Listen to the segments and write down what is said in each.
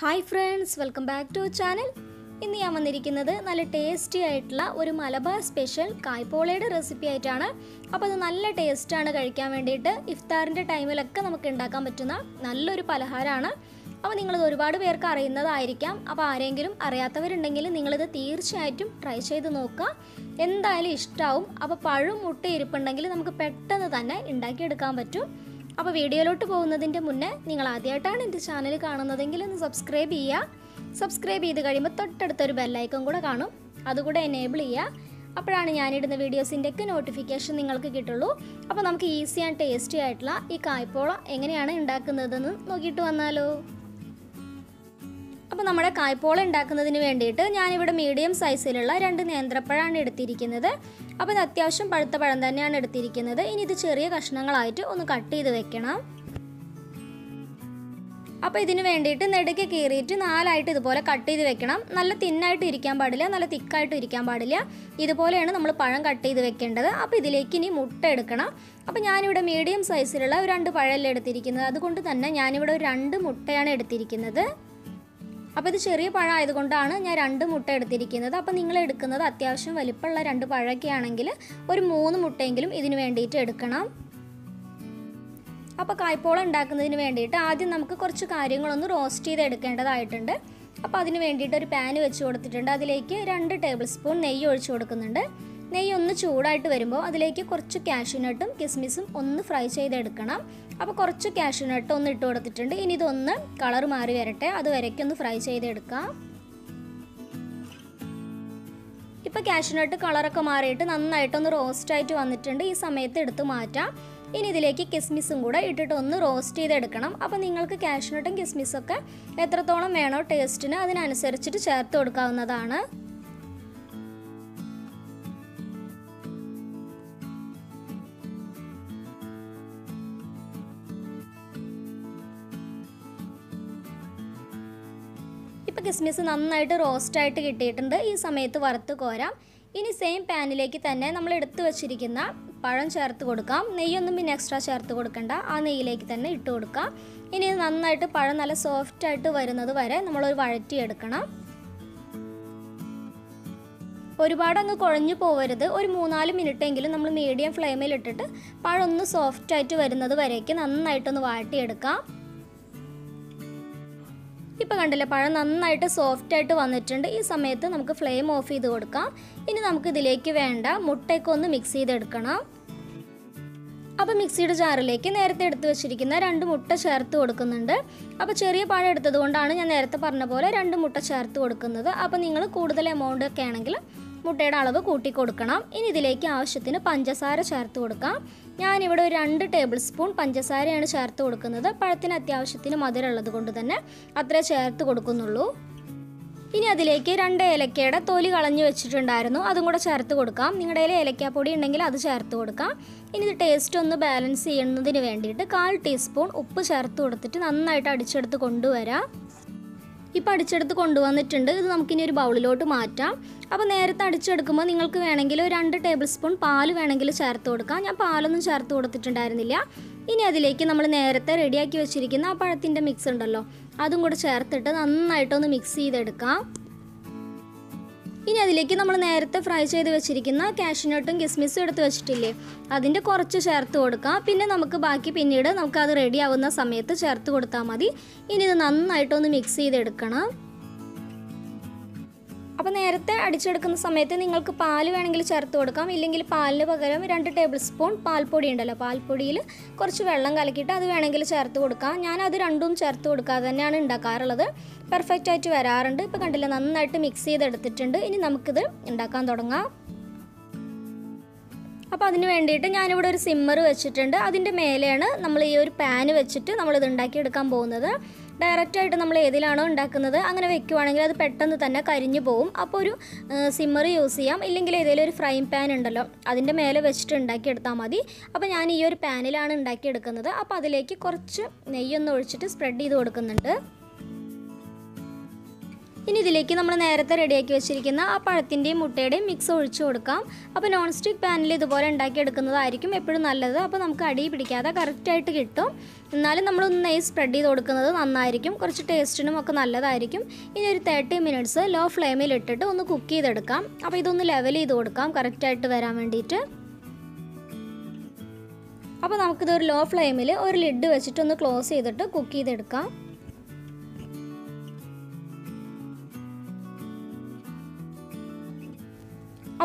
Hi friends welcome back to channel. ഇന്ന് ഞാൻ വന്നിരിക്കുന്നത് നല്ല ടേസ്റ്റി ആയിട്ടുള്ള ഒരു മലബാർ സ്പെഷ്യൽ കായ്പോളയുടെ റെസിപ്പി ആയിട്ടാണ്. അപ്പോൾ അത് നല്ല ടേസ്റ്റാണ് കഴിക്കാൻ വേണ്ടിയിട്ട് ഇഫ്താറിന്റെ ടൈമിലൊക്കെ നമുക്ക് ഉണ്ടാക്കാൻ പറ്റുന്ന നല്ലൊരു പലഹാരമാണ്. അപ്പോൾ നിങ്ങളിത് ഒരുപാട് പേർക്ക് അറിയുന്നതായിരിക്കാം. അപ്പോൾ ആരെങ്കിലും അറിയാത്തവരുണ്ടെങ്കിൽ നിങ്ങളിത് തീർച്ചയായിട്ടും ട്രൈ ചെയ്ത് നോക്കുക. എന്തായാലും ഇഷ്ടമാവും അപ്പോൾ പഴം മുട്ട ഇരിപ്പുണ്ടെങ്കിൽ നമുക്ക് പെട്ടെന്ന് തന്നെ ഉണ്ടാക്കിയെടുക്കാൻ പറ്റും. അപ്പോൾ വീഡിയോയിലോട്ട് പോകുന്നതിന്റെ മുന്നേ നിങ്ങൾ ആദ്യമായിട്ടാണ് എന്റെ ചാനൽ കാണുന്നതെങ്കിൽ ഒന്ന് സബ്സ്ക്രൈബ് ചെയ്യുക. സബ്സ്ക്രൈബ് ചെയ്ത് കഴിയുമ്പോൾ തൊട്ടടുത്തൊരു ബെല്ലൈക്കൺ കൂടെ കാണും. അതുകൂടെ എനേബിൾ ചെയ്യുക. അപ്പോഴാണ് ഞാനിടുന്ന വീഡിയോസിന്റെയൊക്കെ നോട്ടിഫിക്കേഷൻ നിങ്ങൾക്ക് കിട്ടുള്ളൂ. അപ്പോൾ നമുക്ക് ഈസി ആൻഡ് ടേസ്റ്റി ആയിട്ടുള്ള ഈ കായ്പോള എങ്ങനെയാണ് ഉണ്ടാക്കുന്നതെന്ന് നോക്കിയിട്ട് വന്നാലോ. അപ്പോൾ നമ്മുടെ കായ്പോള ഉണ്ടാക്കുന്നതിന് വേണ്ടിയിട്ട് ഞാനിവിടെ മീഡിയം സൈസിലുള്ള രണ്ട് നേന്ത്രപ്പഴമാണ് എടുത്തിരിക്കുന്നത്. അപ്പോൾ ഇത് അത്യാവശ്യം പഴുത്ത പഴം തന്നെയാണ് എടുത്തിരിക്കുന്നത്. ഇനി ഇത് ചെറിയ കഷ്ണങ്ങളായിട്ട് ഒന്ന് കട്ട് ചെയ്ത് വെക്കണം. അപ്പോൾ ഇതിന് വേണ്ടിയിട്ട് നെടുക്ക് കീറിയിട്ട് നാലായിട്ട് ഇതുപോലെ കട്ട് ചെയ്ത് വെക്കണം. നല്ല തിന്നായിട്ട് ഇരിക്കാൻ പാടില്ല നല്ല തിക്കായിട്ട് ഇരിക്കാൻ പാടില്ല. ഇതുപോലെയാണ് നമ്മൾ പഴം കട്ട് ചെയ്ത് വെക്കേണ്ടത്. അപ്പോൾ ഇതിലേക്ക് ഇനി മുട്ട എടുക്കണം. അപ്പോൾ ഞാനിവിടെ മീഡിയം സൈസിലുള്ള രണ്ട് പഴമല്ലേ എടുത്തിരിക്കുന്നത്. അതുകൊണ്ട് തന്നെ ഞാനിവിടെ ഒരു രണ്ട് മുട്ടയാണ് എടുത്തിരിക്കുന്നത്. അപ്പോൾ ഇത് ചെറിയ പഴം ആയതുകൊണ്ടാണ് ഞാൻ രണ്ട് മുട്ട എടുത്തിരിക്കുന്നത്. അപ്പോൾ നിങ്ങൾ എടുക്കുന്നത് അത്യാവശ്യം വലിപ്പമുള്ള രണ്ട് പഴമൊക്കെ ആണെങ്കിൽ ഒരു മൂന്ന് മുട്ടയെങ്കിലും ഇതിന് വേണ്ടിയിട്ട് എടുക്കണം. അപ്പോൾ കായ്പോളം ഉണ്ടാക്കുന്നതിന് വേണ്ടിയിട്ട് ആദ്യം നമുക്ക് കുറച്ച് കാര്യങ്ങളൊന്ന് റോസ്റ്റ് ചെയ്ത് എടുക്കേണ്ടതായിട്ടുണ്ട് അപ്പോൾ അതിന് വേണ്ടിയിട്ട് ഒരു പാന് വെച്ച് കൊടുത്തിട്ടുണ്ട്. അതിലേക്ക് രണ്ട് ടേബിൾ സ്പൂൺ നെയ്യ് ഒഴിച്ച് കൊടുക്കുന്നുണ്ട്. നെയ്യ് ഒന്ന് ചൂടായിട്ട് വരുമ്പോൾ അതിലേക്ക് കുറച്ച് കാഷ്യൂനട്ടും കിസ്മിസും ഒന്ന് ഫ്രൈ ചെയ്തെടുക്കണം. അപ്പോൾ കുറച്ച് കാഷ്യൂനട്ട് ഒന്ന് ഇട്ട് കൊടുത്തിട്ടുണ്ട്. ഇനി ഇതൊന്ന് കളർ മാറി വരട്ടെ. അത് വരയ്ക്കൊന്ന് ഫ്രൈ ചെയ്തെടുക്കാം. ഇപ്പോൾ കാഷ്യൂനട്ട് കളറൊക്കെ മാറിയിട്ട് നന്നായിട്ടൊന്ന് റോസ്റ്റ് ആയിട്ട് വന്നിട്ടുണ്ട്. ഈ സമയത്ത് എടുത്ത് മാറ്റാം. ഇനി ഇതിലേക്ക് കിസ്മിസും കൂടെ ഇട്ടിട്ട് ഒന്ന് റോസ്റ്റ് ചെയ്തെടുക്കണം. അപ്പോൾ നിങ്ങൾക്ക് കാഷ്യൂനട്ടും കിസ്മിസൊക്കെ എത്രത്തോളം വേണോ ടേസ്റ്റിന് അതിനനുസരിച്ചിട്ട് ചേർത്ത് കൊടുക്കാവുന്നതാണ്. ഇപ്പോൾ കിസ്മിസ് നന്നായിട്ട് റോസ്റ്റായിട്ട് കിട്ടിയിട്ടുണ്ട്. ഈ സമയത്ത് വറുത്ത് കോരാം. ഇനി സെയിം പാനിലേക്ക് തന്നെ നമ്മൾ എടുത്തു വച്ചിരിക്കുന്ന പഴം ചേർത്ത് കൊടുക്കാം. നെയ്യൊന്നും പിന്നെ എക്സ്ട്രാ ചേർത്ത് കൊടുക്കണ്ട. ആ നെയ്യിലേക്ക് തന്നെ ഇട്ട് കൊടുക്കാം. ഇനി നന്നായിട്ട് പഴം നല്ല സോഫ്റ്റായിട്ട് വരുന്നത് വരെ നമ്മളൊരു വഴറ്റിയെടുക്കണം. ഒരുപാട് അങ്ങ് കുഴഞ്ഞു പോവരുത്. ഒരു മൂന്നാൽ എങ്കിലും നമ്മൾ മീഡിയം ഫ്ലെയിമിൽ ഇട്ടിട്ട് പഴം ഒന്ന് സോഫ്റ്റായിട്ട് വരുന്നത് വരേക്ക് നന്നായിട്ടൊന്ന് വാട്ടിയെടുക്കാം. ഇപ്പോൾ കണ്ടില്ലേ പഴം നന്നായിട്ട് സോഫ്റ്റ് ആയിട്ട് വന്നിട്ടുണ്ട്. ഈ സമയത്ത് നമുക്ക് ഫ്ലെയിം ഓഫ് ചെയ്ത് കൊടുക്കാം. ഇനി നമുക്ക് ഇതിലേക്ക് വേണ്ട മുട്ടയൊക്കെ ഒന്ന് മിക്സ് ചെയ്തെടുക്കണം. അപ്പോൾ മിക്സിയുടെ ജാറിലേക്ക് നേരത്തെ എടുത്ത് വെച്ചിരിക്കുന്ന രണ്ട് മുട്ട ചേർത്ത് കൊടുക്കുന്നുണ്ട്. അപ്പോൾ ചെറിയ പഴം എടുത്തത് കൊണ്ടാണ് ഞാൻ നേരത്തെ പറഞ്ഞ പോലെ രണ്ട് മുട്ട ചേർത്ത് കൊടുക്കുന്നത്. അപ്പോൾ നിങ്ങൾ കൂടുതൽ എമൗണ്ട് ഒക്കെ ആണെങ്കിൽ മുട്ടയുടെ അളവ് കൂട്ടി കൊടുക്കണം ഇനി ഇതിലേക്ക് ആവശ്യത്തിന് പഞ്ചസാര ചേർത്ത് കൊടുക്കാം. ഞാനിവിടെ ഒരു രണ്ട് ടേബിൾ സ്പൂൺ പഞ്ചസാരയാണ് ചേർത്ത് കൊടുക്കുന്നത്. പഴത്തിന് അത്യാവശ്യത്തിന് മധുരമുള്ളത് കൊണ്ട് തന്നെ അത്ര ചേർത്ത് കൊടുക്കുന്നുള്ളൂ. ഇനി അതിലേക്ക് രണ്ട് ഏലക്കയുടെ തൊലി കളഞ്ഞു വെച്ചിട്ടുണ്ടായിരുന്നു. അതും കൂടെ ചേർത്ത് കൊടുക്കാം. നിങ്ങളുടെ കയ്യിൽ ഏലക്കാപ്പൊടി ഉണ്ടെങ്കിൽ അത് ചേർത്ത് കൊടുക്കാം. ഇനി ഇത് ടേസ്റ്റ് ഒന്ന് ബാലൻസ് ചെയ്യുന്നതിന് വേണ്ടിയിട്ട് കാൽ ടീസ്പൂൺ ഉപ്പ് ചേർത്ത് കൊടുത്തിട്ട് നന്നായിട്ട് അടിച്ചെടുത്ത് കൊണ്ടുവരാം. ഇപ്പോൾ അടിച്ചെടുത്ത് കൊണ്ടുവന്നിട്ടുണ്ട്. ഇത് നമുക്കിനി ഒരു ബൗളിലോട്ട് മാറ്റാം. അപ്പോൾ നേരത്തെ അടിച്ചെടുക്കുമ്പോൾ നിങ്ങൾക്ക് വേണമെങ്കിൽ ഒരു രണ്ട് ടേബിൾ സ്പൂൺ പാൽ വേണമെങ്കിൽ ചേർത്ത് കൊടുക്കാം. ഞാൻ പാലൊന്നും ചേർത്ത് കൊടുത്തിട്ടുണ്ടായിരുന്നില്ല. ഇനി അതിലേക്ക് നമ്മൾ നേരത്തെ റെഡിയാക്കി വെച്ചിരിക്കുന്ന ആ പഴത്തിന്റെ മിക്സ് ഉണ്ടല്ലോ അതും കൂടെ ചേർത്തിട്ട് നന്നായിട്ടൊന്ന് മിക്സ് ചെയ്തെടുക്കാം. ഇനി അതിലേക്ക് നമ്മൾ നേരത്തെ ഫ്രൈ ചെയ്ത് വെച്ചിരിക്കുന്ന കാഷ്യൂനട്ടും കിസ്മിസും എടുത്ത് വെച്ചിട്ടില്ലേ? അതിന്റെ കുറച്ച് ചേർത്ത് കൊടുക്കാം. പിന്നെ നമുക്ക് ബാക്കി പിന്നീട് നമുക്ക് അത് റെഡി ആവുന്ന സമയത്ത് ചേർത്ത് കൊടുത്താൽ മതി. ഇനി ഇത് നന്നായിട്ടൊന്ന് മിക്സ് ചെയ്തെടുക്കണം. അപ്പോൾ നേരത്തെ അടിച്ചെടുക്കുന്ന സമയത്ത് നിങ്ങൾക്ക് പാൽ വേണമെങ്കിൽ ചേർത്ത് കൊടുക്കാം. ഇല്ലെങ്കിൽ പാലിന് പകരം രണ്ട് ടേബിൾ സ്പൂൺ പാൽപ്പൊടി ഉണ്ടല്ലോ. പാൽപ്പൊടിയിൽ കുറച്ച് വെള്ളം കലക്കിയിട്ട് അത് വേണമെങ്കിൽ ചേർത്ത് കൊടുക്കാം. ഞാൻ അത് രണ്ടും ചേർത്ത് കൊടുക്കാതെ തന്നെയാണ് ഉണ്ടാക്കാറുള്ളത്. പെർഫെക്റ്റ് ആയിട്ട് വരാറുണ്ട്. ഇപ്പോൾ കണ്ടില്ല നന്നായിട്ട് മിക്സ് ചെയ്തെടുത്തിട്ടുണ്ട്. ഇനി നമുക്കിത് ഉണ്ടാക്കാൻ തുടങ്ങാം. അപ്പോൾ അതിന് വേണ്ടിയിട്ട് ഞാനിവിടെ ഒരു സിമ്മർ വെച്ചിട്ടുണ്ട്. അതിന്റെ മേലെയാണ് നമ്മൾ ഈ ഒരു പാന് വെച്ചിട്ട് നമ്മളിത് ഉണ്ടാക്കിയെടുക്കാൻ പോകുന്നത്. ഡയറക്റ്റായിട്ട് നമ്മൾ ഏതിലാണോ ഉണ്ടാക്കുന്നത് അങ്ങനെ വെക്കുവാണെങ്കിൽ അത് പെട്ടെന്ന് തന്നെ കരിഞ്ഞു പോകും അപ്പോൾ ഒരു സിമ്മർ യൂസ് ചെയ്യാം. ഇല്ലെങ്കിൽ ഏതെങ്കിലും ഒരു ഫ്രൈ പാൻ ഉണ്ടല്ലോ അതിന്റെ മേലെ വെച്ചിട്ട് ഉണ്ടാക്കിയെടുത്താൽ മതി. അപ്പോൾ ഞാൻ ഈ ഒരു പാനിലാണ് ഉണ്ടാക്കിയെടുക്കുന്നത്. അപ്പോൾ അതിലേക്ക് കുറച്ച് നെയ്യൊന്ന് ഒഴിച്ചിട്ട് സ്പ്രെഡ് ചെയ്ത് കൊടുക്കുന്നുണ്ട്. ഇനി ഇതിലേക്ക് നമ്മൾ നേരത്തെ റെഡിയാക്കി വെച്ചിരിക്കുന്ന ആ പഴത്തിന്റെയും മുട്ടയുടെയും മിക്സ് ഒഴിച്ചു കൊടുക്കാം. അപ്പോൾ നോൺ സ്റ്റിക്ക് പാനിൽ ഇതുപോലെ ഉണ്ടാക്കിയെടുക്കുന്നതായിരിക്കും എപ്പോഴും നല്ലത്. അപ്പോൾ നമുക്ക് അടി പിടിക്കാതെ കറക്റ്റായിട്ട് കിട്ടും. എന്നാലും നമ്മളൊന്ന് നെയ് സ്പ്രെഡ് ചെയ്ത് കൊടുക്കുന്നത് നന്നായിരിക്കും. കുറച്ച് ടേസ്റ്റിനും ഒക്കെ നല്ലതായിരിക്കും. ഇനി ഒരു തേർട്ടി മിനിറ്റ്സ് ലോ ഫ്ലെയിമിൽ ഇട്ടിട്ട് ഒന്ന് കുക്ക് ചെയ്തെടുക്കാം. അപ്പോൾ ഇതൊന്ന് ലെവൽ ചെയ്ത് കൊടുക്കാം. കറക്റ്റായിട്ട് വരാൻ വേണ്ടിയിട്ട്. അപ്പോൾ നമുക്കിത് ഒരു ലോ ഫ്ലെയിമിൽ ഒരു ലിഡ് വെച്ചിട്ട് ഒന്ന് ക്ലോസ് ചെയ്തിട്ട് കുക്ക് ചെയ്തെടുക്കാം.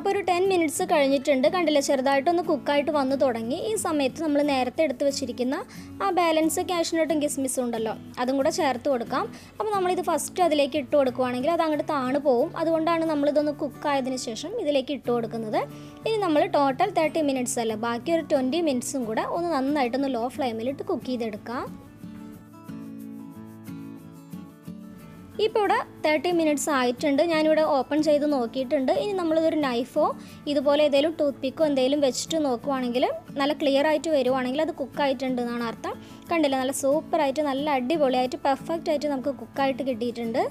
അപ്പോൾ ഒരു ടെൻ മിനിറ്റ്സ് കഴിഞ്ഞിട്ടുണ്ട്. കണ്ടില്ല? ചെറുതായിട്ടൊന്ന് കുക്കായിട്ട് വന്നു തുടങ്ങി. ഈ സമയത്ത് നമ്മൾ നേരത്തെ എടുത്ത് വെച്ചിരിക്കുന്ന ആ ബാലൻസ് ക്യാഷ്നട്ടും കിസ്മിസും ഉണ്ടല്ലോ അതും കൂടെ ചേർത്ത് കൊടുക്കാം. അപ്പോൾ നമ്മളിത് ഫസ്റ്റ് അതിലേക്ക് ഇട്ട് കൊടുക്കുവാണെങ്കിൽ അത് അങ്ങോട്ട് താണു പോവും. അതുകൊണ്ടാണ് നമ്മളിതൊന്ന് കുക്കായതിനു ശേഷം ഇതിലേക്ക് ഇട്ട് കൊടുക്കുന്നത്. ഇനി നമ്മൾ ടോട്ടൽ തേർട്ടി മിനിറ്റ്സ് അല്ല? ബാക്കി ഒരു ട്വന്റി മിനിറ്റ്സും കൂടെ ഒന്ന് നന്നായിട്ടൊന്ന് ലോ ഫ്ലെയിമിലിട്ട് കുക്ക് ചെയ്തെടുക്കാം. ഇപ്പോൾ ഇവിടെ തേർട്ടി മിനിറ്റ്സ് ആയിട്ടുണ്ട്. ഞാനിവിടെ ഓപ്പൺ ചെയ്ത് നോക്കിയിട്ടുണ്ട്. ഇനി നമ്മളിതൊരു നൈഫോ ഇതുപോലെ ഏതെങ്കിലും ടൂത്ത് പിക്കോ എന്തെങ്കിലും വെച്ചിട്ട് നോക്കുവാണെങ്കിൽ നല്ല ക്ലിയർ ആയിട്ട് വരുവാണെങ്കിൽ അത് കുക്കായിട്ടുണ്ട് എന്നാണ് അർത്ഥം. കണ്ടില്ല? നല്ല സൂപ്പറായിട്ട് നല്ല അടിപൊളിയായിട്ട് പെർഫെക്റ്റ് ആയിട്ട് നമുക്ക് കുക്കായിട്ട് കിട്ടിയിട്ടുണ്ട്.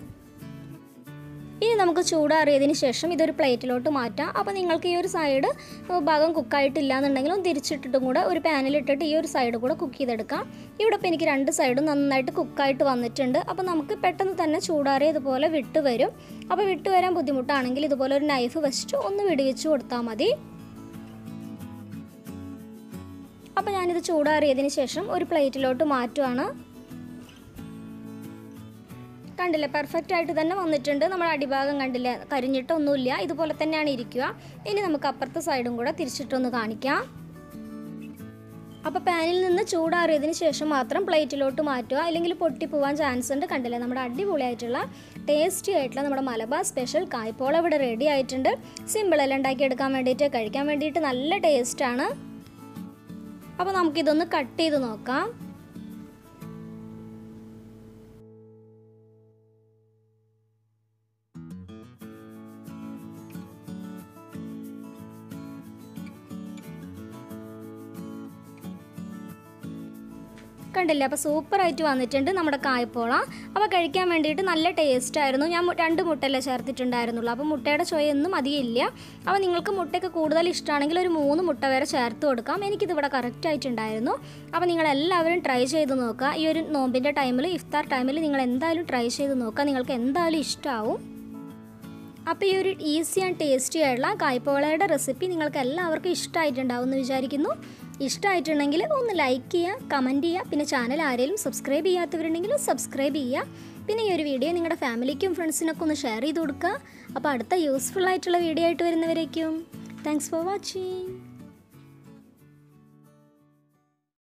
ഇനി നമുക്ക് ചൂടാറിയതിന് ശേഷം ഇതൊരു പ്ലേറ്റിലോട്ട് മാറ്റാം. അപ്പോൾ നിങ്ങൾക്ക് ഈ ഒരു സൈഡ് ഭാഗം കുക്കായിട്ടില്ല എന്നുണ്ടെങ്കിൽ ഒന്ന് തിരിച്ചിട്ടിട്ടും കൂടെ ഒരു പാനിലിട്ടിട്ട് ഈ ഒരു സൈഡ് കൂടെ കുക്ക് ചെയ്തെടുക്കാം. ഇവിടെ ഇപ്പോൾ എനിക്ക് രണ്ട് സൈഡും നന്നായിട്ട് കുക്കായിട്ട് വന്നിട്ടുണ്ട്. അപ്പോൾ നമുക്ക് പെട്ടെന്ന് തന്നെ ചൂടാറിയതുപോലെ വിട്ട് വരും. അപ്പോൾ വിട്ട് വരാൻ ബുദ്ധിമുട്ടാണെങ്കിൽ ഇതുപോലെ ഒരു നൈഫ് വെച്ചിട്ട് ഒന്ന് വിടുവിച്ച് കൊടുത്താൽ മതി. അപ്പോൾ ഞാനിത് ചൂടാറിയതിന് ശേഷം ഒരു പ്ലേറ്റിലോട്ട് മാറ്റുവാണ്. കണ്ടില്ലേ? പെർഫെക്റ്റ് ആയിട്ട് തന്നെ വന്നിട്ടുണ്ട്. നമ്മൾ അടിഭാഗം കണ്ടില്ലേ? കരിഞ്ഞിട്ടൊന്നുമില്ല. ഇതുപോലെ തന്നെയാണ് ഇരിക്കുക. ഇനി നമുക്ക് അപ്പുറത്തെ സൈഡും കൂടെ തിരിച്ചിട്ടൊന്ന് കാണിക്കാം. അപ്പോൾ പാനിൽ നിന്ന് ചൂടാറിയതിന് ശേഷം മാത്രം പ്ലേറ്റിലോട്ട് മാറ്റുക. അല്ലെങ്കിൽ പൊട്ടിപ്പോവാൻ ചാൻസ് ഉണ്ട്. കണ്ടില്ലേ? നമ്മുടെ അടിപൊളിയായിട്ടുള്ള ടേസ്റ്റി ആയിട്ടുള്ള നമ്മുടെ മലബാർ സ്പെഷ്യൽ കായ്പോള ഇവിടെ റെഡി ആയിട്ടുണ്ട്. സിമ്പിളെല്ലാം ഉണ്ടാക്കിയെടുക്കാൻ വേണ്ടിയിട്ട് കഴിക്കാൻ വേണ്ടിയിട്ട് നല്ല ടേസ്റ്റാണ് അപ്പോൾ നമുക്കിതൊന്ന് കട്ട് ചെയ്ത് നോക്കാം. കണ്ടില്ലേ? അപ്പോൾ സൂപ്പറായിട്ട് വന്നിട്ടുണ്ട് നമ്മുടെ കായ്പോള അപ്പോൾ കഴിക്കാൻ വേണ്ടിയിട്ട് നല്ല ടേസ്റ്റ് ആയിരുന്നു. ഞാൻ രണ്ട് മുട്ടയല്ലേ ചേർത്തിട്ടുണ്ടായിരുന്നുള്ളൂ. അപ്പോൾ മുട്ടയുടെ ചൊയൊന്നും അധികമില്ല അപ്പോൾ നിങ്ങൾക്ക് മുട്ടയ്ക്ക് കൂടുതൽ ഇഷ്ടമാണെങ്കിൽ ഒരു മൂന്ന് മുട്ട വരെ ചേർത്ത് കൊടുക്കാം. എനിക്കിതിവിടെ കറക്റ്റ് ആയിട്ടുണ്ടായിരുന്നു. അപ്പോൾ നിങ്ങളെല്ലാവരും ട്രൈ ചെയ്ത് നോക്കുക. ഈ ഒരു നോമ്പിന്റെ ടൈമിൽ ഇഫ്താർ ടൈമിൽ നിങ്ങൾ എന്തായാലും ട്രൈ ചെയ്ത് നോക്കുക. നിങ്ങൾക്ക് എന്തായാലും ഇഷ്ടമാവും അപ്പോൾ ഈ ഒരു ഈസി ആൻഡ് ടേസ്റ്റി ആയിട്ടുള്ള കായ്പോളയുടെ റെസിപ്പി നിങ്ങൾക്ക് എല്ലാവർക്കും ഇഷ്ടമായിട്ടുണ്ടാവും എന്ന് വിചാരിക്കുന്നു. ഇഷ്ടമായിട്ടുണ്ടെങ്കിൽ ഒന്ന് ലൈക്ക് ചെയ്യുക കമന്റ് ചെയ്യുക. പിന്നെ ചാനൽ ആരെങ്കിലും സബ്സ്ക്രൈബ് ചെയ്യാത്തവരുണ്ടെങ്കിൽ സബ്സ്ക്രൈബ് ചെയ്യുക. പിന്നെ ഈ ഒരു വീഡിയോ നിങ്ങളുടെ ഫാമിലിക്കും ഫ്രണ്ട്സിനൊക്കെ ഒന്ന് ഷെയർ ചെയ്ത് കൊടുക്കുക. അപ്പോൾ അടുത്ത യൂസ്ഫുൾ ആയിട്ടുള്ള വീഡിയോ ആയിട്ട് വരുന്നവരേക്കും. Thanks for watching